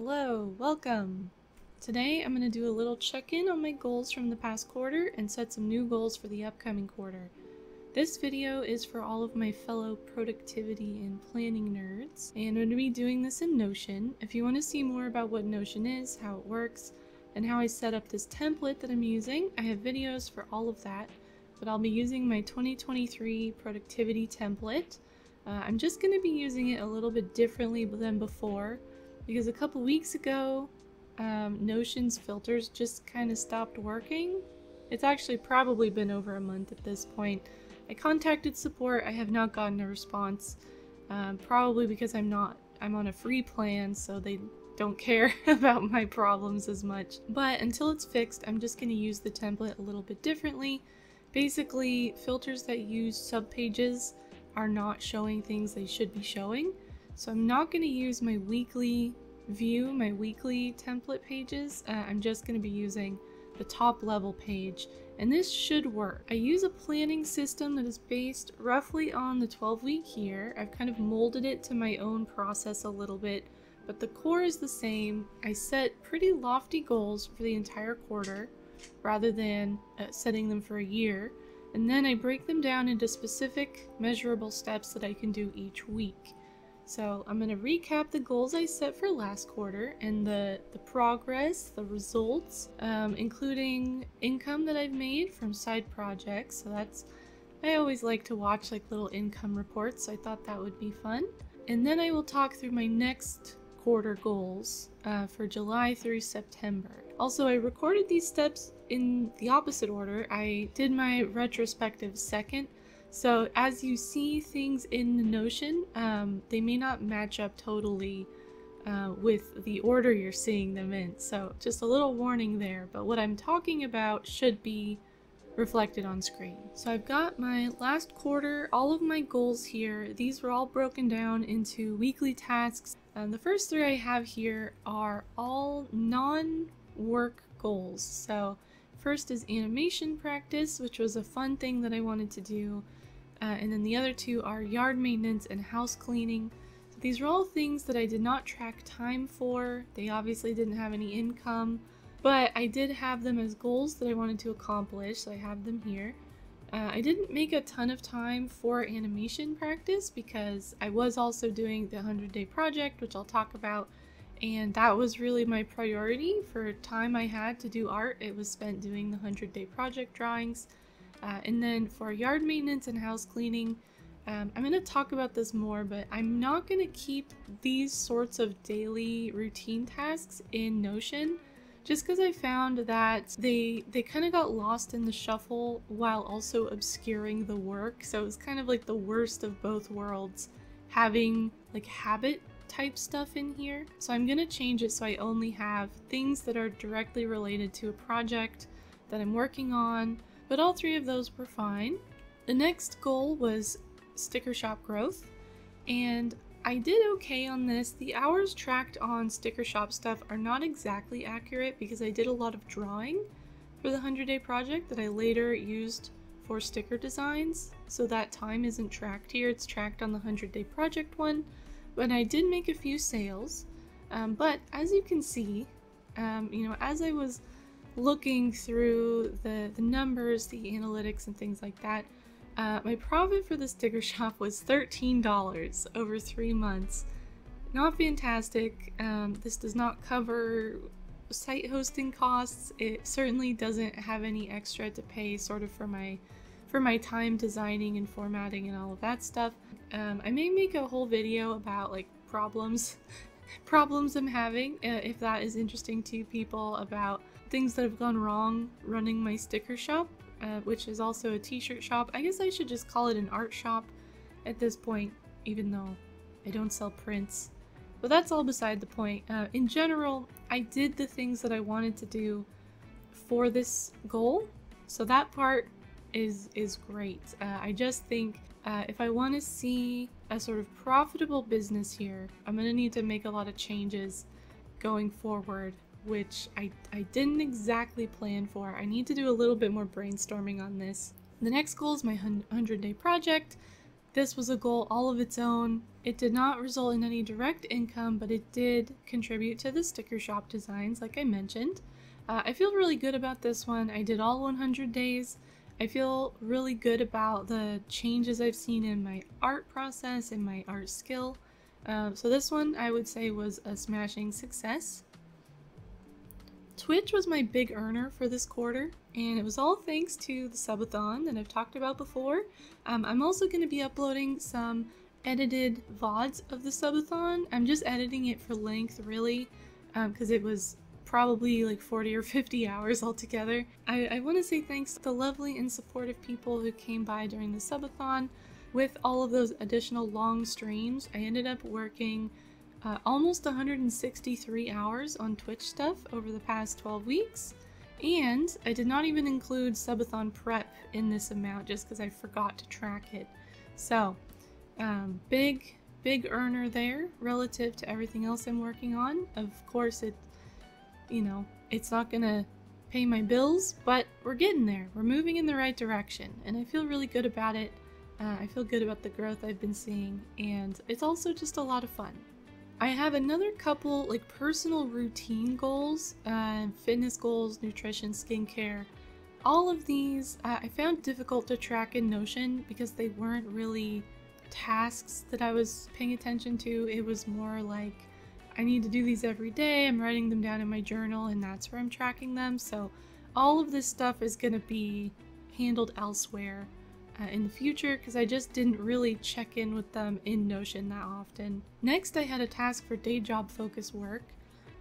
Hello, welcome! Today I'm going to do a little check-in on my goals from the past quarter and set some new goals for the upcoming quarter. This video is for all of my fellow productivity and planning nerds, and I'm going to be doing this in Notion. If you want to see more about what Notion is, how it works, and how I set up this template that I'm using, I have videos for all of that, but I'll be using my 2023 productivity template. Uh, I'm just going to be using it a little bit differently than before because a couple weeks ago, um, Notion's filters just kind of stopped working. It's actually probably been over a month at this point. I contacted support, I have not gotten a response, um, probably because I'm not, I'm on a free plan, so they don't care about my problems as much. But until it's fixed, I'm just going to use the template a little bit differently. Basically, filters that use subpages are not showing things they should be showing. So I'm not going to use my weekly view, my weekly template pages. Uh, I'm just going to be using the top level page and this should work. I use a planning system that is based roughly on the 12 week year. I've kind of molded it to my own process a little bit, but the core is the same. I set pretty lofty goals for the entire quarter rather than uh, setting them for a year. And then I break them down into specific measurable steps that I can do each week. So I'm going to recap the goals I set for last quarter and the, the progress, the results, um, including income that I've made from side projects. So that's, I always like to watch like little income reports, so I thought that would be fun. And then I will talk through my next quarter goals uh, for July through September. Also, I recorded these steps in the opposite order. I did my retrospective second, so as you see things in the Notion, um, they may not match up totally uh, with the order you're seeing them in. So just a little warning there, but what I'm talking about should be reflected on screen. So I've got my last quarter, all of my goals here. These were all broken down into weekly tasks. And the first three I have here are all non-work goals. So first is animation practice, which was a fun thing that I wanted to do. Uh, and then the other two are yard maintenance and house cleaning. So these are all things that I did not track time for. They obviously didn't have any income, but I did have them as goals that I wanted to accomplish, so I have them here. Uh, I didn't make a ton of time for animation practice because I was also doing the 100 day project, which I'll talk about, and that was really my priority for time I had to do art. It was spent doing the 100 day project drawings. Uh, and then for yard maintenance and house cleaning, um, I'm going to talk about this more, but I'm not going to keep these sorts of daily routine tasks in Notion just because I found that they they kind of got lost in the shuffle while also obscuring the work. So it was kind of like the worst of both worlds having like habit type stuff in here. So I'm going to change it so I only have things that are directly related to a project that I'm working on but all three of those were fine. The next goal was sticker shop growth, and I did okay on this. The hours tracked on sticker shop stuff are not exactly accurate because I did a lot of drawing for the 100 day project that I later used for sticker designs, so that time isn't tracked here, it's tracked on the 100 day project one. But I did make a few sales, um, but as you can see, um, you know, as I was looking through the, the numbers, the analytics, and things like that, uh, my profit for the sticker shop was $13 over three months. Not fantastic. Um, this does not cover site hosting costs. It certainly doesn't have any extra to pay sort of for my for my time designing and formatting and all of that stuff. Um, I may make a whole video about like problems problems I'm having uh, if that is interesting to people about things that have gone wrong running my sticker shop, uh, which is also a t-shirt shop. I guess I should just call it an art shop at this point, even though I don't sell prints. But that's all beside the point. Uh, in general, I did the things that I wanted to do for this goal, so that part is is great. Uh, I just think uh, if I want to see a sort of profitable business here, I'm going to need to make a lot of changes going forward which I, I didn't exactly plan for. I need to do a little bit more brainstorming on this. The next goal is my 100 day project. This was a goal all of its own. It did not result in any direct income, but it did contribute to the sticker shop designs, like I mentioned. Uh, I feel really good about this one. I did all 100 days. I feel really good about the changes I've seen in my art process and my art skill. Um, so this one I would say was a smashing success. Twitch was my big earner for this quarter, and it was all thanks to the subathon that I've talked about before. Um, I'm also going to be uploading some edited VODs of the subathon. I'm just editing it for length, really, because um, it was probably like 40 or 50 hours altogether. I, I want to say thanks to the lovely and supportive people who came by during the subathon. With all of those additional long streams, I ended up working uh, almost 163 hours on Twitch stuff over the past 12 weeks. And I did not even include subathon prep in this amount just because I forgot to track it. So, um, big, big earner there relative to everything else I'm working on. Of course, it, you know, it's not gonna pay my bills, but we're getting there. We're moving in the right direction, and I feel really good about it. Uh, I feel good about the growth I've been seeing, and it's also just a lot of fun. I have another couple like personal routine goals, uh, fitness goals, nutrition, skincare. All of these uh, I found difficult to track in Notion because they weren't really tasks that I was paying attention to. It was more like I need to do these every day. I'm writing them down in my journal and that's where I'm tracking them. So all of this stuff is going to be handled elsewhere uh, in the future because I just didn't really check in with them in Notion that often. Next, I had a task for day job focus work.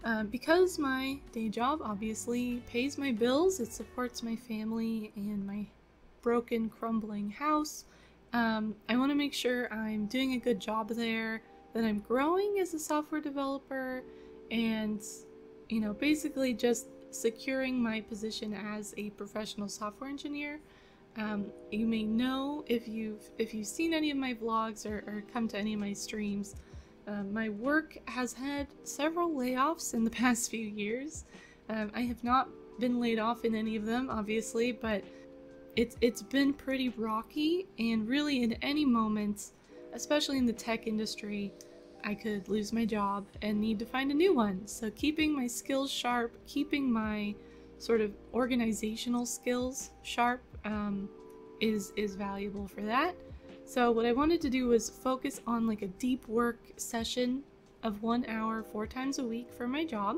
Uh, because my day job obviously pays my bills, it supports my family and my broken, crumbling house. Um, I want to make sure I'm doing a good job there, that I'm growing as a software developer, and, you know, basically just securing my position as a professional software engineer. Um, you may know if you've if you've seen any of my vlogs or, or come to any of my streams, uh, my work has had several layoffs in the past few years. Um, I have not been laid off in any of them, obviously, but it's it's been pretty rocky, and really, in any moment, especially in the tech industry, I could lose my job and need to find a new one. So keeping my skills sharp, keeping my sort of organizational skills sharp um, is is valuable for that. So what I wanted to do was focus on like a deep work session of one hour four times a week for my job.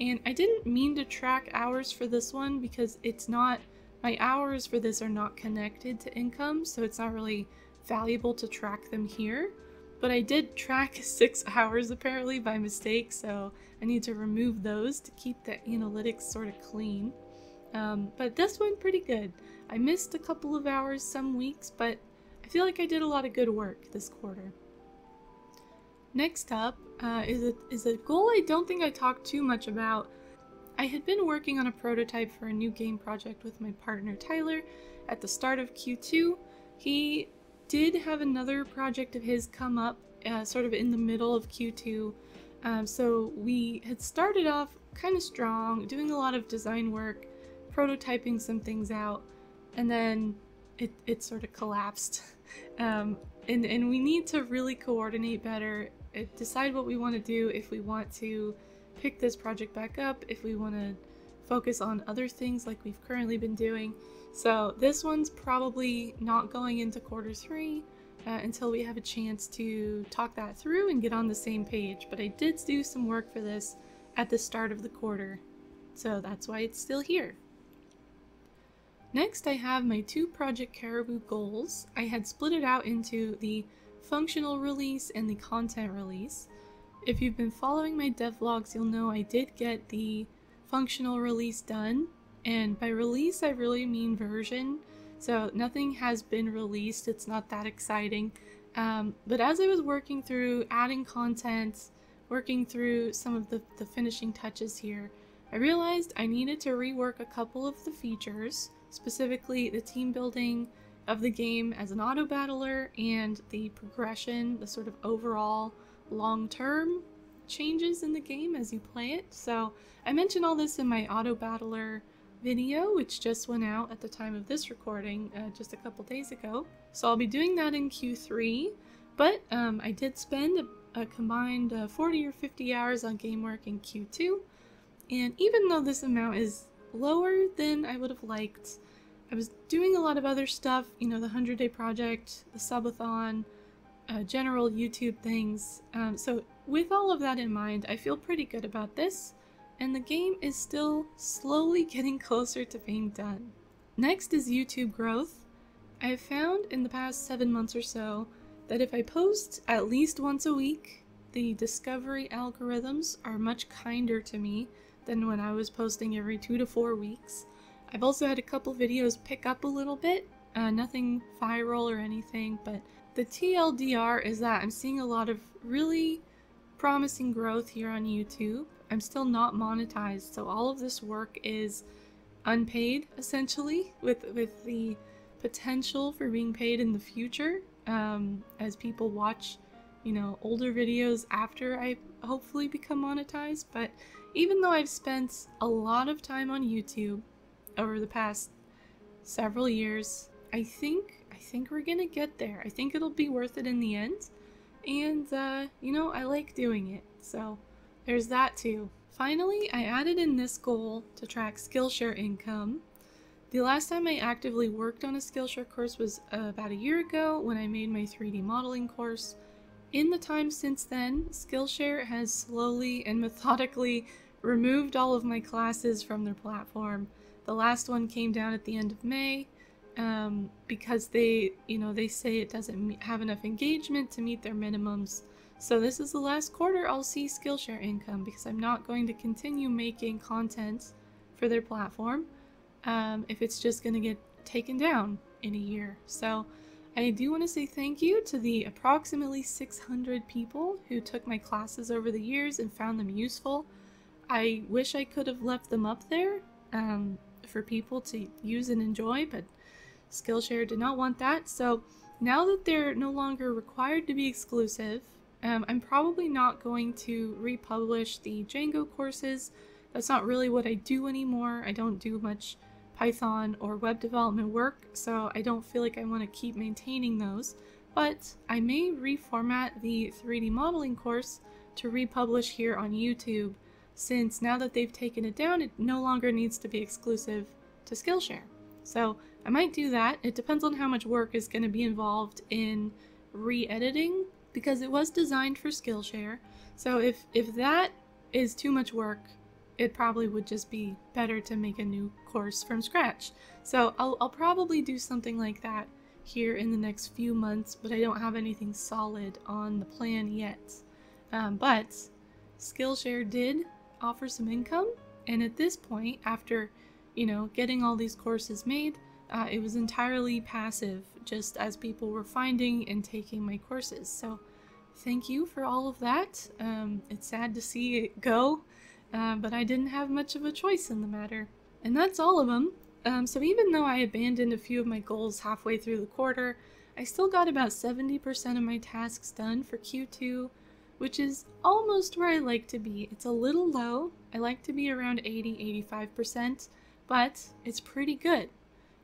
And I didn't mean to track hours for this one because it's not, my hours for this are not connected to income, so it's not really valuable to track them here. But I did track six hours apparently by mistake, so I need to remove those to keep the analytics sort of clean. Um, but this went pretty good. I missed a couple of hours some weeks, but I feel like I did a lot of good work this quarter. Next up uh, is, a, is a goal I don't think I talked too much about. I had been working on a prototype for a new game project with my partner Tyler at the start of Q2. He did have another project of his come up uh, sort of in the middle of Q2. Um, so we had started off kind of strong, doing a lot of design work, prototyping some things out, and then it, it sort of collapsed. Um, and, and we need to really coordinate better, uh, decide what we want to do if we want to pick this project back up, if we want to focus on other things like we've currently been doing. So this one's probably not going into quarter three uh, until we have a chance to talk that through and get on the same page. But I did do some work for this at the start of the quarter, so that's why it's still here. Next, I have my two Project Caribou goals. I had split it out into the functional release and the content release. If you've been following my devlogs, you'll know I did get the functional release done. And by release, I really mean version. So nothing has been released, it's not that exciting. Um, but as I was working through adding content, working through some of the, the finishing touches here, I realized I needed to rework a couple of the features specifically the team building of the game as an auto battler and the progression, the sort of overall long term changes in the game as you play it. So I mentioned all this in my auto battler video, which just went out at the time of this recording uh, just a couple days ago. So I'll be doing that in Q3, But um, I did spend a, a combined uh, 40 or 50 hours on game work in Q2, and even though this amount is lower than I would have liked, I was doing a lot of other stuff, you know, the 100 Day Project, the Subathon, uh, general YouTube things. Um, so, with all of that in mind, I feel pretty good about this, and the game is still slowly getting closer to being done. Next is YouTube growth. I have found in the past seven months or so that if I post at least once a week, the discovery algorithms are much kinder to me than when I was posting every two to four weeks. I've also had a couple videos pick up a little bit, uh, nothing viral or anything, but the TLDR is that I'm seeing a lot of really promising growth here on YouTube. I'm still not monetized, so all of this work is unpaid essentially with with the potential for being paid in the future um, as people watch you know older videos after I hopefully become monetized but even though I've spent a lot of time on YouTube over the past several years I think I think we're gonna get there I think it'll be worth it in the end and uh, you know I like doing it so there's that too Finally, I added in this goal to track Skillshare income. The last time I actively worked on a Skillshare course was uh, about a year ago when I made my 3D modeling course. In the time since then, Skillshare has slowly and methodically removed all of my classes from their platform. The last one came down at the end of May um, because they, you know, they say it doesn't have enough engagement to meet their minimums. So this is the last quarter I'll see Skillshare income because I'm not going to continue making content for their platform um, if it's just going to get taken down in a year. So I do want to say thank you to the approximately 600 people who took my classes over the years and found them useful. I wish I could have left them up there um, for people to use and enjoy, but Skillshare did not want that. So now that they're no longer required to be exclusive, um, I'm probably not going to republish the Django courses. That's not really what I do anymore. I don't do much Python or web development work, so I don't feel like I want to keep maintaining those. But I may reformat the 3D modeling course to republish here on YouTube, since now that they've taken it down, it no longer needs to be exclusive to Skillshare. So I might do that. It depends on how much work is going to be involved in re-editing because it was designed for Skillshare. So if if that is too much work, it probably would just be better to make a new course from scratch. So I'll, I'll probably do something like that here in the next few months, but I don't have anything solid on the plan yet. Um, but Skillshare did offer some income, and at this point, after you know getting all these courses made, uh, it was entirely passive, just as people were finding and taking my courses. So thank you for all of that. Um, it's sad to see it go, uh, but I didn't have much of a choice in the matter. And that's all of them. Um, so even though I abandoned a few of my goals halfway through the quarter, I still got about 70% of my tasks done for Q2, which is almost where I like to be. It's a little low. I like to be around 80 85%, but it's pretty good.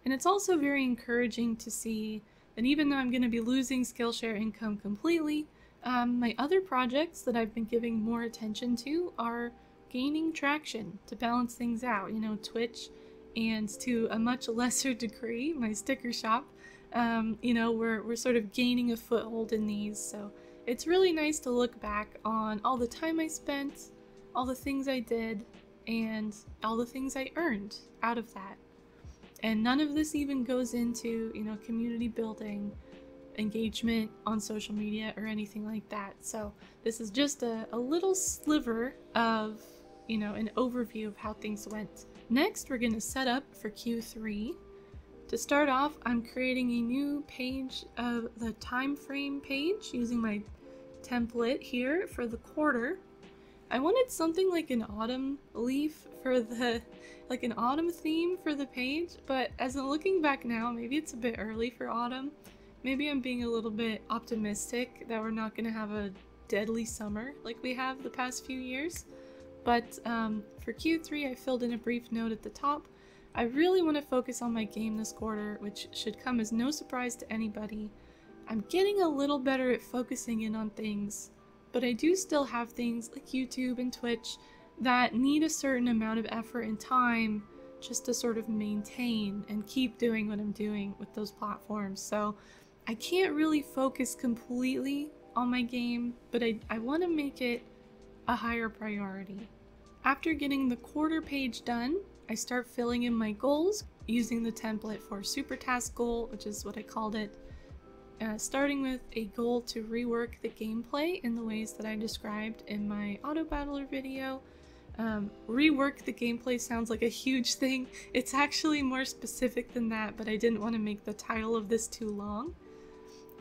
And it's also very encouraging to see that even though I'm going to be losing Skillshare income completely, um, my other projects that I've been giving more attention to are gaining traction to balance things out. You know, Twitch and to a much lesser degree, my sticker shop. Um, you know, we're, we're sort of gaining a foothold in these. So it's really nice to look back on all the time I spent, all the things I did, and all the things I earned out of that. And none of this even goes into, you know, community building, engagement on social media, or anything like that. So this is just a, a little sliver of, you know, an overview of how things went. Next, we're going to set up for Q3. To start off, I'm creating a new page of the time frame page using my template here for the quarter. I wanted something like an autumn leaf for the like an autumn theme for the page, but as I'm looking back now, maybe it's a bit early for autumn. Maybe I'm being a little bit optimistic that we're not going to have a deadly summer like we have the past few years. But um, for Q3, I filled in a brief note at the top. I really want to focus on my game this quarter, which should come as no surprise to anybody. I'm getting a little better at focusing in on things, but I do still have things like YouTube and Twitch that need a certain amount of effort and time just to sort of maintain and keep doing what I'm doing with those platforms. So I can't really focus completely on my game, but I, I want to make it a higher priority. After getting the quarter page done, I start filling in my goals using the template for super task goal, which is what I called it. Uh, starting with a goal to rework the gameplay in the ways that I described in my auto battler video. Um, rework the gameplay sounds like a huge thing. It's actually more specific than that, but I didn't want to make the title of this too long.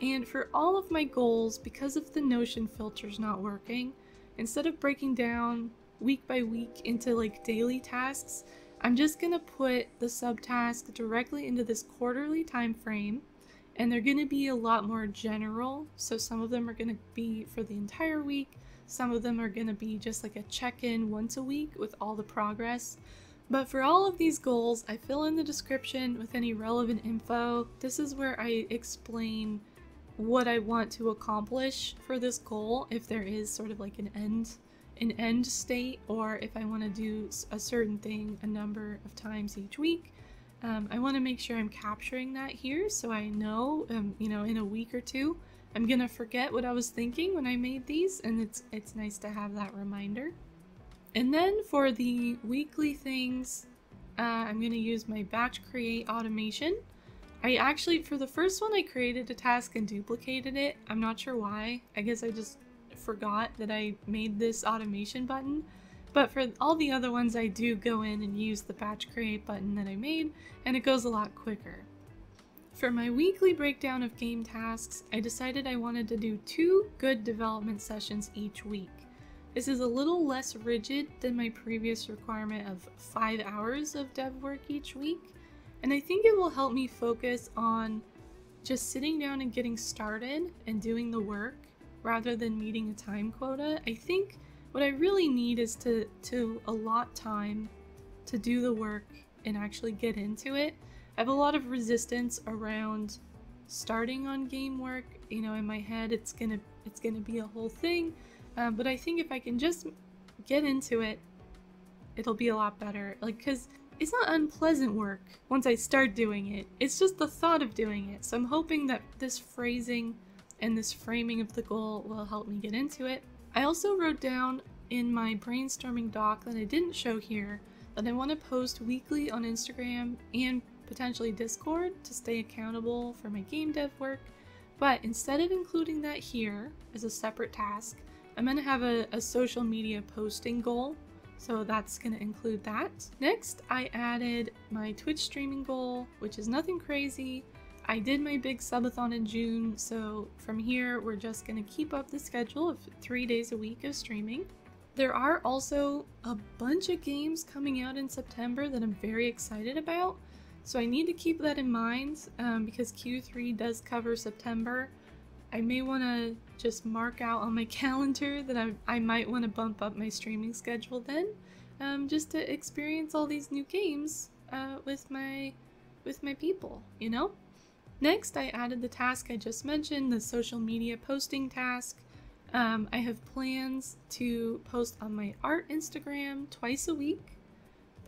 And for all of my goals, because of the Notion filters not working, instead of breaking down week by week into like daily tasks, I'm just gonna put the subtask directly into this quarterly time frame and they're gonna be a lot more general. So some of them are gonna be for the entire week, some of them are gonna be just like a check-in once a week with all the progress. But for all of these goals, I fill in the description with any relevant info. This is where I explain what I want to accomplish for this goal, if there is sort of like an end an end state or if I want to do a certain thing a number of times each week. Um, I want to make sure I'm capturing that here so I know, um, you know, in a week or two, I'm gonna forget what I was thinking when I made these, and it's it's nice to have that reminder. And then for the weekly things, uh, I'm gonna use my batch create automation. I actually, for the first one, I created a task and duplicated it. I'm not sure why. I guess I just forgot that I made this automation button. But for all the other ones, I do go in and use the batch create button that I made, and it goes a lot quicker. For my weekly breakdown of game tasks, I decided I wanted to do two good development sessions each week. This is a little less rigid than my previous requirement of five hours of dev work each week, and I think it will help me focus on just sitting down and getting started and doing the work rather than meeting a time quota. I think what I really need is to, to allot time to do the work and actually get into it. I have a lot of resistance around starting on game work. You know, in my head, it's gonna it's gonna be a whole thing. Um, but I think if I can just get into it, it'll be a lot better. Like, cause it's not unpleasant work once I start doing it. It's just the thought of doing it. So I'm hoping that this phrasing and this framing of the goal will help me get into it. I also wrote down in my brainstorming doc that I didn't show here that I want to post weekly on Instagram and potentially Discord to stay accountable for my game dev work, but instead of including that here as a separate task, I'm going to have a, a social media posting goal so that's going to include that. Next, I added my Twitch streaming goal, which is nothing crazy. I did my big subathon in June, so from here we're just going to keep up the schedule of three days a week of streaming. There are also a bunch of games coming out in September that I'm very excited about, so I need to keep that in mind um, because Q3 does cover September. I may want to just mark out on my calendar that I, I might want to bump up my streaming schedule then, um, just to experience all these new games uh, with my with my people, you know? Next, I added the task I just mentioned, the social media posting task. Um, I have plans to post on my art Instagram twice a week,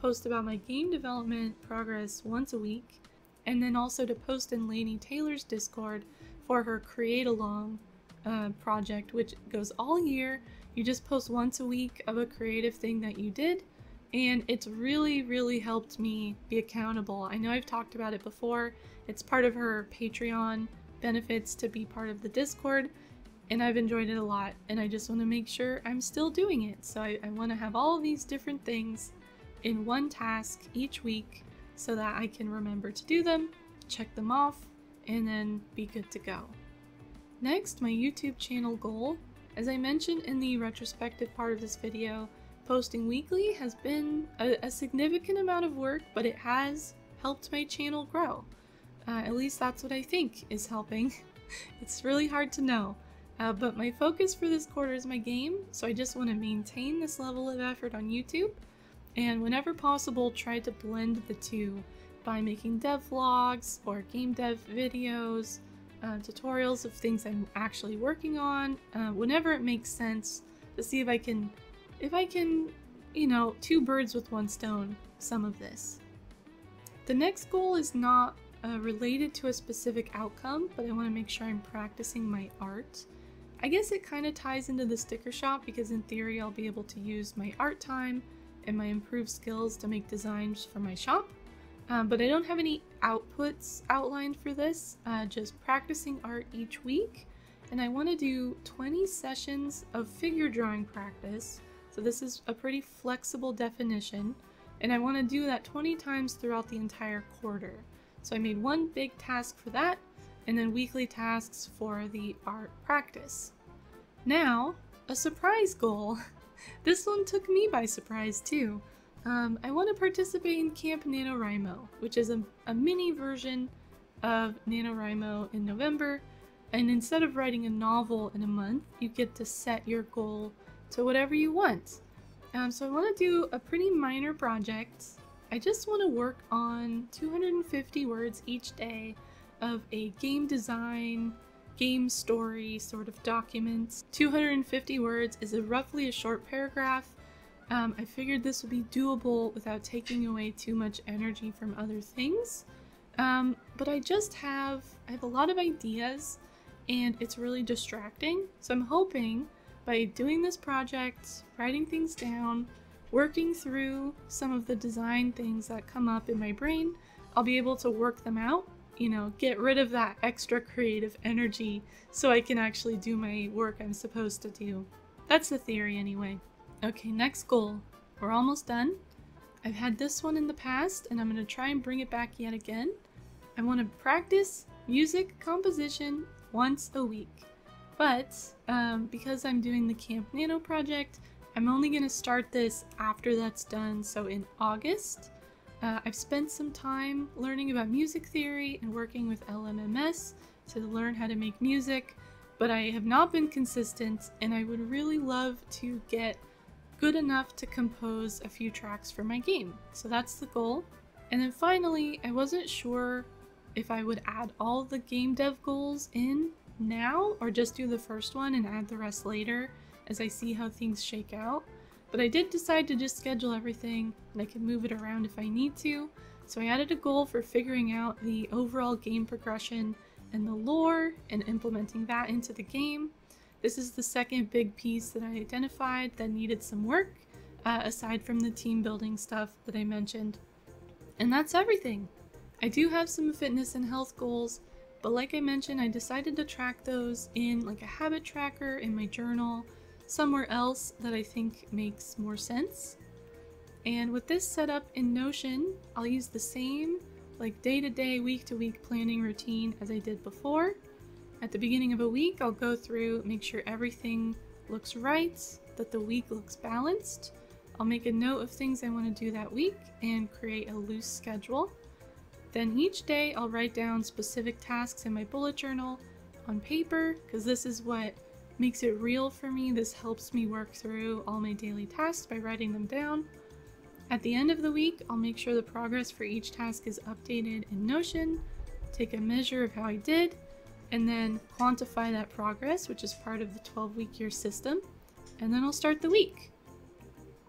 post about my game development progress once a week, and then also to post in Laini Taylor's Discord for her Create Along uh, project, which goes all year. You just post once a week of a creative thing that you did, and it's really, really helped me be accountable. I know I've talked about it before. It's part of her Patreon benefits to be part of the Discord, and I've enjoyed it a lot. And I just want to make sure I'm still doing it. So I, I want to have all these different things in one task each week so that I can remember to do them, check them off, and then be good to go. Next, my YouTube channel goal. As I mentioned in the retrospective part of this video, Posting weekly has been a, a significant amount of work, but it has helped my channel grow. Uh, at least that's what I think is helping. it's really hard to know. Uh, but my focus for this quarter is my game, so I just want to maintain this level of effort on YouTube, and whenever possible, try to blend the two by making dev vlogs or game dev videos, uh, tutorials of things I'm actually working on, uh, whenever it makes sense, to see if I can, if I can, you know, two birds with one stone, some of this. The next goal is not uh, related to a specific outcome, but I want to make sure I'm practicing my art. I guess it kind of ties into the sticker shop because in theory I'll be able to use my art time and my improved skills to make designs for my shop. Um, but I don't have any outputs outlined for this, uh, just practicing art each week. And I want to do 20 sessions of figure drawing practice. So this is a pretty flexible definition. And I want to do that 20 times throughout the entire quarter. So I made one big task for that, and then weekly tasks for the art practice. Now, a surprise goal. this one took me by surprise too. Um, I want to participate in Camp NaNoWriMo, which is a, a mini version of NaNoWriMo in November. And instead of writing a novel in a month, you get to set your goal to whatever you want. Um, so I want to do a pretty minor project I just want to work on 250 words each day of a game design, game story sort of document. 250 words is a roughly a short paragraph. Um, I figured this would be doable without taking away too much energy from other things. Um, but I just have, I have a lot of ideas and it's really distracting. So I'm hoping by doing this project, writing things down, working through some of the design things that come up in my brain, I'll be able to work them out, you know, get rid of that extra creative energy so I can actually do my work I'm supposed to do. That's the theory anyway. Okay, next goal. We're almost done. I've had this one in the past and I'm going to try and bring it back yet again. I want to practice music composition once a week. But um, because I'm doing the Camp Nano project, I'm only going to start this after that's done, so in August. Uh, I've spent some time learning about music theory and working with LMMS to learn how to make music, but I have not been consistent and I would really love to get good enough to compose a few tracks for my game. So that's the goal. And then finally, I wasn't sure if I would add all the game dev goals in now or just do the first one and add the rest later as I see how things shake out. But I did decide to just schedule everything and I can move it around if I need to. So I added a goal for figuring out the overall game progression and the lore and implementing that into the game. This is the second big piece that I identified that needed some work, uh, aside from the team building stuff that I mentioned. And that's everything. I do have some fitness and health goals, but like I mentioned, I decided to track those in like a habit tracker in my journal somewhere else that I think makes more sense. And with this set up in Notion, I'll use the same like day-to-day, week-to-week planning routine as I did before. At the beginning of a week, I'll go through, make sure everything looks right, that the week looks balanced. I'll make a note of things I want to do that week and create a loose schedule. Then each day I'll write down specific tasks in my bullet journal on paper because this is what makes it real for me. This helps me work through all my daily tasks by writing them down. At the end of the week, I'll make sure the progress for each task is updated in Notion, take a measure of how I did, and then quantify that progress, which is part of the 12 week year system, and then I'll start the week.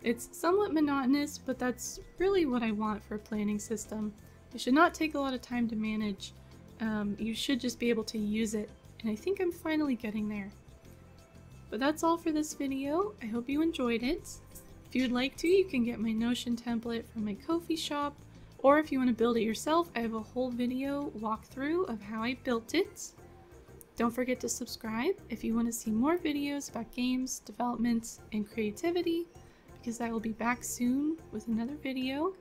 It's somewhat monotonous, but that's really what I want for a planning system. It should not take a lot of time to manage. Um, you should just be able to use it, and I think I'm finally getting there. But that's all for this video. I hope you enjoyed it. If you would like to, you can get my Notion template from my Ko-fi shop, or if you want to build it yourself, I have a whole video walkthrough of how I built it. Don't forget to subscribe if you want to see more videos about games, development, and creativity, because I will be back soon with another video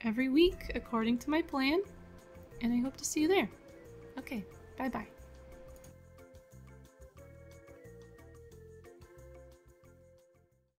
every week according to my plan, and I hope to see you there. Okay, bye bye.